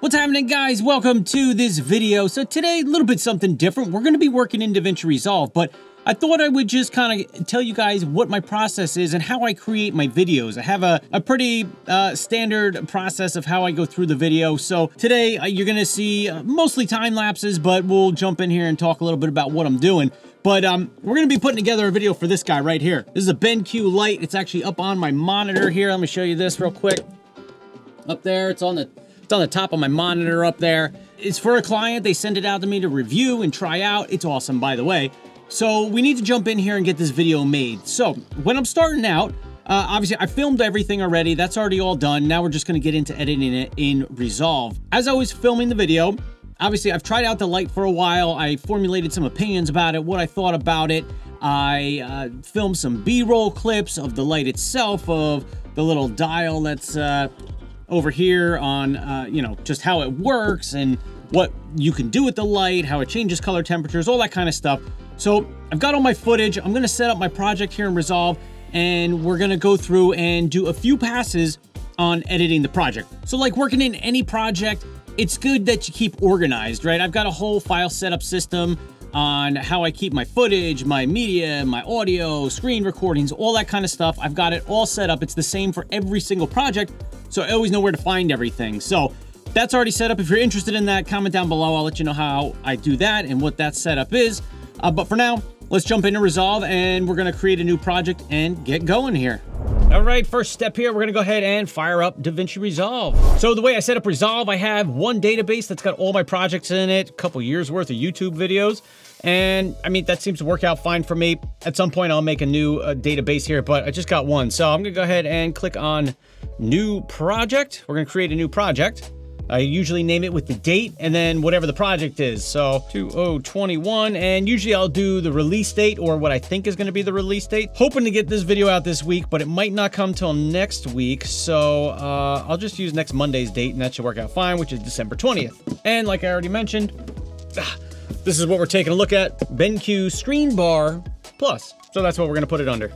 What's happening guys? Welcome to this video. So today, a little bit something different. We're going to be working in DaVinci Resolve, but I thought I would just kind of tell you guys what my process is and how I create my videos. I have a, a pretty uh, standard process of how I go through the video. So today uh, you're going to see uh, mostly time lapses, but we'll jump in here and talk a little bit about what I'm doing. But um, we're going to be putting together a video for this guy right here. This is a BenQ light. It's actually up on my monitor here. Let me show you this real quick. Up there, it's on the it's on the top of my monitor up there. It's for a client. They send it out to me to review and try out. It's awesome, by the way. So we need to jump in here and get this video made. So when I'm starting out, uh, obviously I filmed everything already. That's already all done. Now we're just gonna get into editing it in Resolve. As I was filming the video, obviously I've tried out the light for a while. I formulated some opinions about it, what I thought about it. I uh, filmed some B-roll clips of the light itself, of the little dial that's uh, over here on, uh, you know, just how it works and what you can do with the light, how it changes color temperatures, all that kind of stuff. So I've got all my footage. I'm gonna set up my project here in Resolve and we're gonna go through and do a few passes on editing the project. So like working in any project, it's good that you keep organized, right? I've got a whole file setup system on how I keep my footage, my media, my audio, screen recordings, all that kind of stuff. I've got it all set up. It's the same for every single project, so I always know where to find everything. So that's already set up. If you're interested in that, comment down below. I'll let you know how I do that and what that setup is. Uh, but for now, let's jump into Resolve and we're gonna create a new project and get going here. All right, first step here, we're gonna go ahead and fire up DaVinci Resolve. So the way I set up Resolve, I have one database that's got all my projects in it, a couple years worth of YouTube videos. And I mean, that seems to work out fine for me. At some point, I'll make a new uh, database here, but I just got one. So I'm gonna go ahead and click on New Project. We're gonna create a new project. I usually name it with the date and then whatever the project is. So 2021, and usually I'll do the release date or what I think is gonna be the release date. Hoping to get this video out this week, but it might not come till next week. So uh, I'll just use next Monday's date and that should work out fine, which is December 20th. And like I already mentioned, ah, this is what we're taking a look at, BenQ Screen Bar Plus. So that's what we're gonna put it under.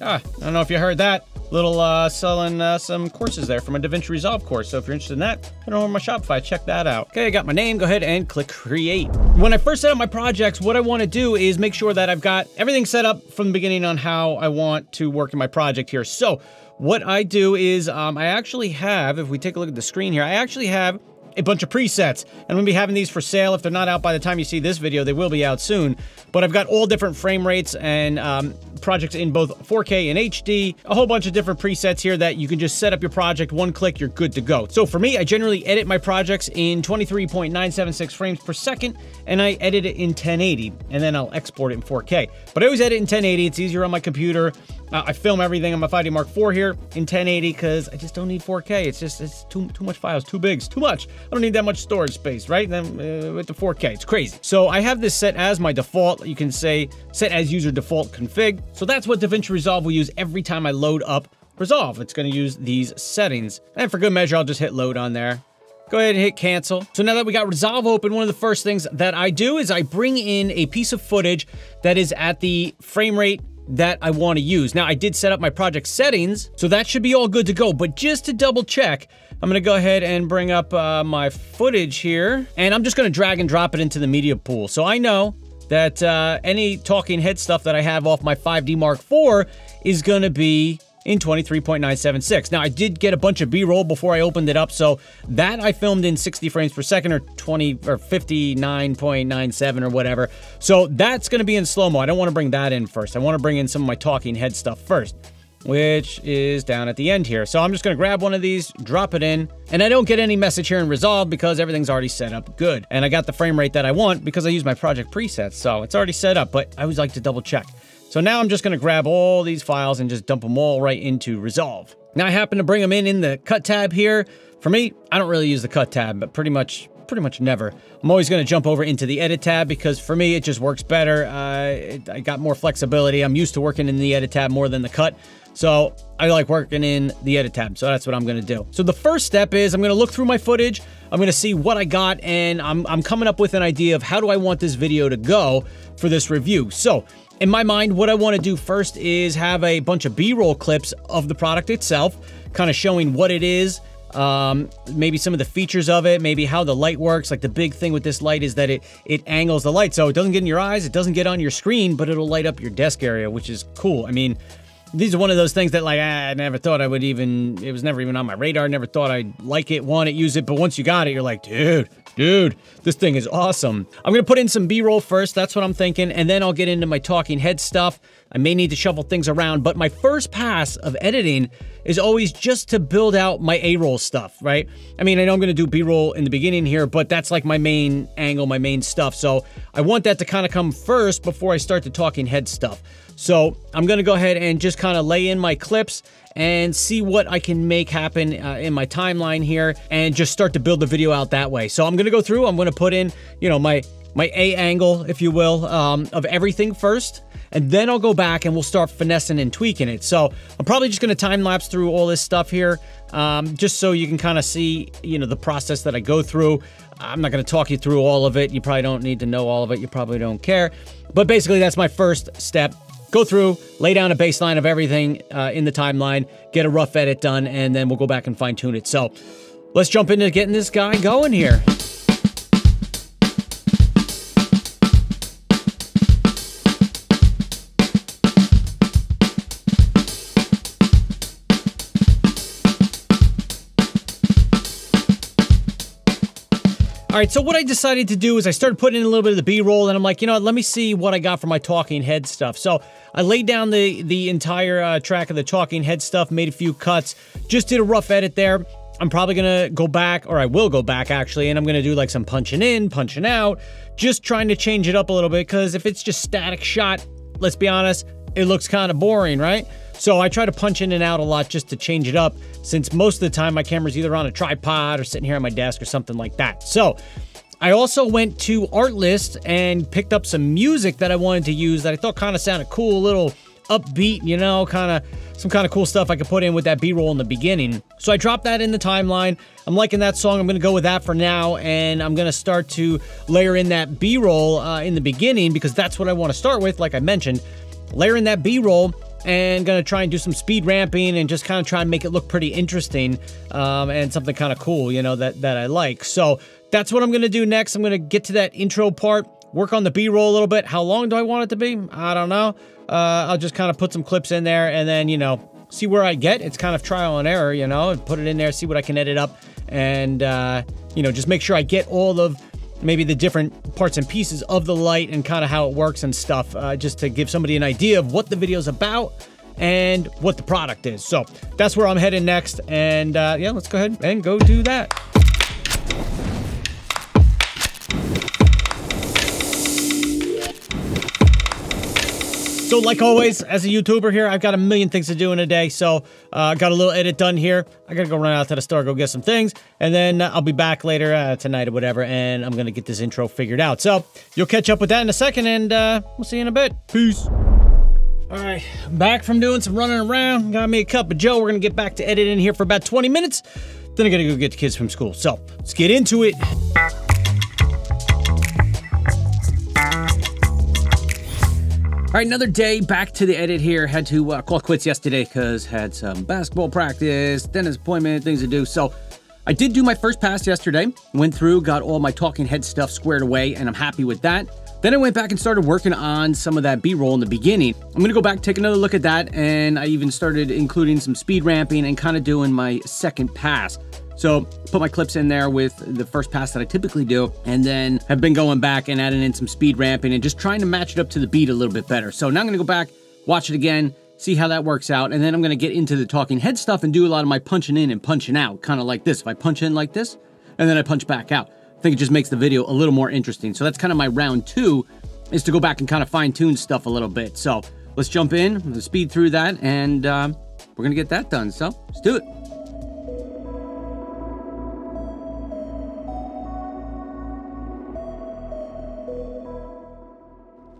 Ah, I don't know if you heard that little uh, selling uh, some courses there from a DaVinci Resolve course. So if you're interested in that, head over to my Shopify, check that out. Okay, I got my name, go ahead and click create. When I first set up my projects, what I wanna do is make sure that I've got everything set up from the beginning on how I want to work in my project here. So what I do is um, I actually have, if we take a look at the screen here, I actually have a bunch of presets. And I'm to be having these for sale. If they're not out by the time you see this video, they will be out soon. But I've got all different frame rates and um, projects in both 4K and HD. A whole bunch of different presets here that you can just set up your project, one click, you're good to go. So for me, I generally edit my projects in 23.976 frames per second, and I edit it in 1080, and then I'll export it in 4K. But I always edit in 1080. It's easier on my computer. Uh, I film everything on my 5D Mark IV here in 1080 because I just don't need 4K. It's just it's too too much files, too big, it's too much. I don't need that much storage space, right? Then uh, with the 4K, it's crazy. So I have this set as my default. You can say set as user default config. So that's what DaVinci Resolve will use every time I load up Resolve. It's going to use these settings. And for good measure, I'll just hit load on there. Go ahead and hit cancel. So now that we got Resolve open, one of the first things that I do is I bring in a piece of footage that is at the frame rate that I want to use. Now, I did set up my project settings, so that should be all good to go. But just to double check, I'm to go ahead and bring up uh, my footage here, and I'm just to drag and drop it into the media pool. So I know that uh, any talking head stuff that I have off my 5D Mark IV is to be in 23.976. Now, I did get a bunch of B-roll before I opened it up, so that I filmed in 60 frames per second or 20 or 59.97 or whatever. So that's going to be in slow-mo. I don't want to bring that in first. I want to bring in some of my talking head stuff first which is down at the end here. So I'm just gonna grab one of these, drop it in, and I don't get any message here in Resolve because everything's already set up good. And I got the frame rate that I want because I use my project presets, so it's already set up, but I always like to double check. So now I'm just gonna grab all these files and just dump them all right into Resolve. Now I happen to bring them in in the cut tab here. For me, I don't really use the cut tab, but pretty much pretty much never. I'm always going to jump over into the edit tab because for me, it just works better. Uh, it, I got more flexibility. I'm used to working in the edit tab more than the cut. So I like working in the edit tab. So that's what I'm going to do. So the first step is I'm going to look through my footage. I'm going to see what I got and I'm, I'm coming up with an idea of how do I want this video to go for this review. So in my mind, what I want to do first is have a bunch of B-roll clips of the product itself, kind of showing what it is, um, maybe some of the features of it, maybe how the light works. Like the big thing with this light is that it it angles the light so it doesn't get in your eyes, it doesn't get on your screen, but it'll light up your desk area, which is cool. I mean, these are one of those things that like I never thought I would even it was never even on my radar never thought I'd like it want it use it but once you got it you're like dude dude this thing is awesome. I'm gonna put in some b-roll first that's what I'm thinking and then I'll get into my talking head stuff. I may need to shuffle things around but my first pass of editing is always just to build out my A-roll stuff right? I mean I know I'm gonna do b-roll in the beginning here but that's like my main angle my main stuff so I want that to kind of come first before I start the talking head stuff so I'm going to go ahead and just kind of lay in my clips and see what I can make happen uh, in my timeline here and just start to build the video out that way. So I'm going to go through, I'm going to put in, you know, my, my A angle, if you will, um, of everything first. And then I'll go back and we'll start finessing and tweaking it. So I'm probably just going to time lapse through all this stuff here, um, just so you can kind of see, you know, the process that I go through. I'm not going to talk you through all of it. You probably don't need to know all of it. You probably don't care. But basically, that's my first step go through, lay down a baseline of everything uh, in the timeline, get a rough edit done, and then we'll go back and fine tune it. So let's jump into getting this guy going here. All right, so what I decided to do is I started putting in a little bit of the B-roll, and I'm like, you know what, let me see what I got for my talking head stuff. So I laid down the, the entire uh, track of the talking head stuff, made a few cuts, just did a rough edit there. I'm probably gonna go back, or I will go back actually, and I'm gonna do like some punching in, punching out, just trying to change it up a little bit, because if it's just static shot, let's be honest, it looks kind of boring, right? So I try to punch in and out a lot just to change it up since most of the time my camera's either on a tripod or sitting here on my desk or something like that. So I also went to Artlist and picked up some music that I wanted to use that I thought kind of sounded cool, little upbeat, you know, kind of some kind of cool stuff I could put in with that B-roll in the beginning. So I dropped that in the timeline. I'm liking that song. I'm going to go with that for now, and I'm going to start to layer in that B-roll uh, in the beginning because that's what I want to start with, like I mentioned. Layer in that B-roll and gonna try and do some speed ramping and just kind of try and make it look pretty interesting um, and something kind of cool, you know, that, that I like. So that's what I'm gonna do next. I'm gonna get to that intro part, work on the B-roll a little bit. How long do I want it to be? I don't know. Uh, I'll just kind of put some clips in there and then, you know, see where I get. It's kind of trial and error, you know, and put it in there, see what I can edit up and, uh, you know, just make sure I get all of maybe the different parts and pieces of the light and kind of how it works and stuff, uh, just to give somebody an idea of what the video is about and what the product is. So that's where I'm heading next. And uh, yeah, let's go ahead and go do that. So like always, as a YouTuber here, I've got a million things to do in a day. So I uh, got a little edit done here. I gotta go run out to the store, go get some things. And then uh, I'll be back later uh, tonight or whatever. And I'm gonna get this intro figured out. So you'll catch up with that in a second and uh, we'll see you in a bit. Peace. All right, back from doing some running around. Got me a cup of Joe. We're gonna get back to editing here for about 20 minutes. Then I gotta go get the kids from school. So let's get into it. All right, another day back to the edit here. Had to uh, call quits yesterday because had some basketball practice, dentist appointment, things to do. So I did do my first pass yesterday. Went through, got all my talking head stuff squared away, and I'm happy with that. Then I went back and started working on some of that B-roll in the beginning. I'm gonna go back, take another look at that, and I even started including some speed ramping and kind of doing my second pass. So put my clips in there with the first pass that I typically do, and then have been going back and adding in some speed ramping and just trying to match it up to the beat a little bit better. So now I'm gonna go back, watch it again, see how that works out, and then I'm gonna get into the talking head stuff and do a lot of my punching in and punching out, kind of like this. If I punch in like this, and then I punch back out. I think it just makes the video a little more interesting. So that's kind of my round two, is to go back and kind of fine tune stuff a little bit. So let's jump in, speed through that, and uh, we're gonna get that done. So let's do it.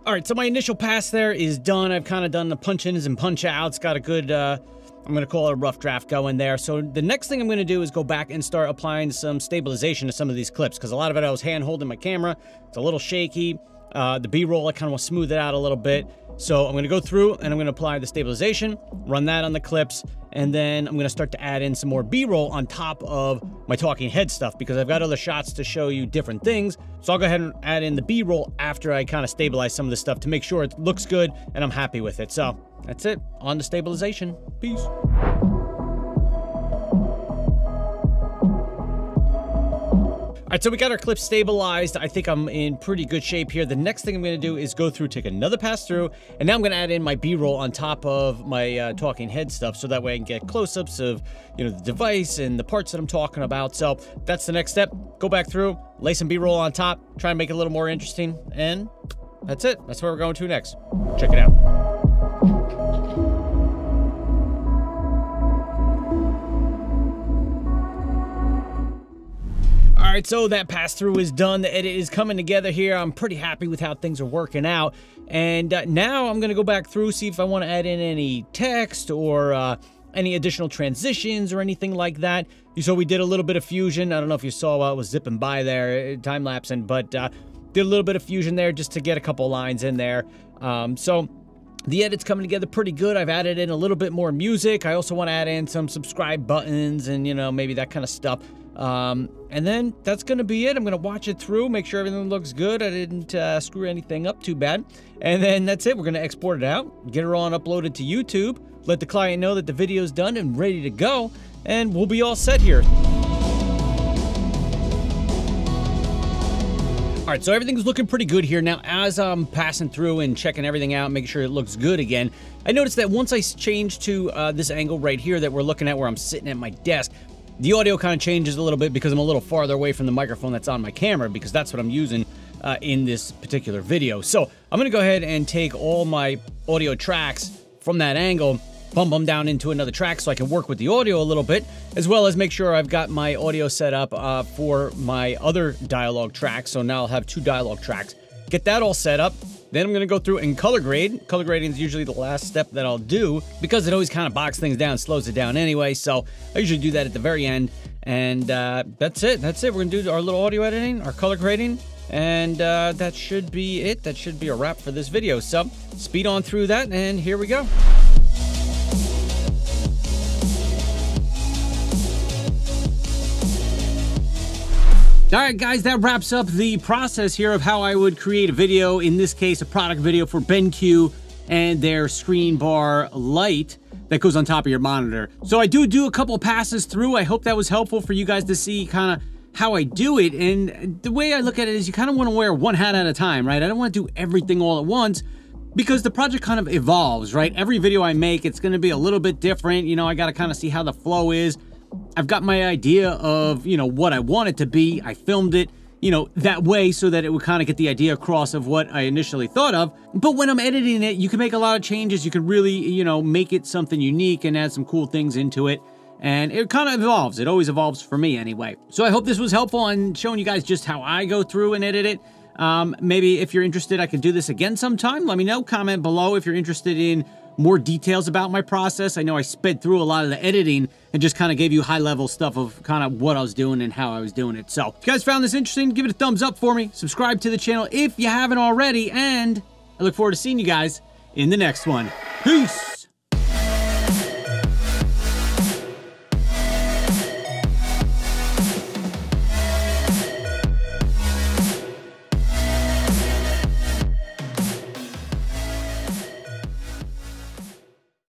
All right, so my initial pass there is done. I've kind of done the punch-ins and punch-outs. Got a good, uh, I'm going to call it a rough draft going there. So the next thing I'm going to do is go back and start applying some stabilization to some of these clips because a lot of it I was hand-holding my camera. It's a little shaky. Uh, the B-roll, I kind of want to smooth it out a little bit. So I'm going to go through and I'm going to apply the stabilization, run that on the clips, and then I'm going to start to add in some more B-roll on top of my talking head stuff because I've got other shots to show you different things. So I'll go ahead and add in the B-roll after I kind of stabilize some of this stuff to make sure it looks good and I'm happy with it. So that's it on the stabilization. Peace. Right, so we got our clip stabilized. I think I'm in pretty good shape here. The next thing I'm gonna do is go through, take another pass through, and now I'm gonna add in my B-roll on top of my uh, talking head stuff so that way I can get close-ups of, you know, the device and the parts that I'm talking about. So that's the next step. Go back through, lay some B-roll on top, try and make it a little more interesting, and that's it. That's where we're going to next. Check it out. Right, so that pass through is done. The edit is coming together here. I'm pretty happy with how things are working out. And uh, now I'm going to go back through, see if I want to add in any text or uh, any additional transitions or anything like that. So we did a little bit of fusion. I don't know if you saw while I was zipping by there, uh, time lapsing, but uh, did a little bit of fusion there just to get a couple lines in there. Um, so the edit's coming together pretty good. I've added in a little bit more music. I also want to add in some subscribe buttons and, you know, maybe that kind of stuff. Um, and then that's going to be it. I'm going to watch it through, make sure everything looks good. I didn't uh, screw anything up too bad. And then that's it. We're going to export it out, get it all uploaded to YouTube, let the client know that the video's done and ready to go, and we'll be all set here. All right, so everything's looking pretty good here. Now, as I'm passing through and checking everything out, making sure it looks good again, I noticed that once I change to uh, this angle right here that we're looking at where I'm sitting at my desk, the audio kind of changes a little bit because I'm a little farther away from the microphone that's on my camera because that's what I'm using uh, in this particular video. So I'm to go ahead and take all my audio tracks from that angle, bump them down into another track so I can work with the audio a little bit, as well as make sure I've got my audio set up uh, for my other dialogue tracks. So now I'll have two dialogue tracks. Get that all set up. Then I'm to go through and color grade. Color grading is usually the last step that I'll do because it always kind of bogs things down, slows it down anyway. So I usually do that at the very end. And uh, that's it. That's it. We're to do our little audio editing, our color grading. And uh, that should be it. That should be a wrap for this video. So speed on through that and here we go. All right, guys, that wraps up the process here of how I would create a video, in this case, a product video for BenQ and their screen bar light that goes on top of your monitor. So I do do a couple passes through. I hope that was helpful for you guys to see kind of how I do it. And the way I look at it is you kind of want to wear one hat at a time, right? I don't want to do everything all at once because the project kind of evolves, right? Every video I make, it's going to be a little bit different. You know, I got to kind of see how the flow is. I've got my idea of, you know, what I want it to be. I filmed it, you know, that way so that it would kind of get the idea across of what I initially thought of. But when I'm editing it, you can make a lot of changes. You can really, you know, make it something unique and add some cool things into it. And it kind of evolves. It always evolves for me anyway. So I hope this was helpful in showing you guys just how I go through and edit it. Um, maybe if you're interested, I can do this again sometime. Let me know. Comment below if you're interested in more details about my process. I know I sped through a lot of the editing and just kind of gave you high level stuff of kind of what I was doing and how I was doing it. So if you guys found this interesting, give it a thumbs up for me. Subscribe to the channel if you haven't already. And I look forward to seeing you guys in the next one. Peace.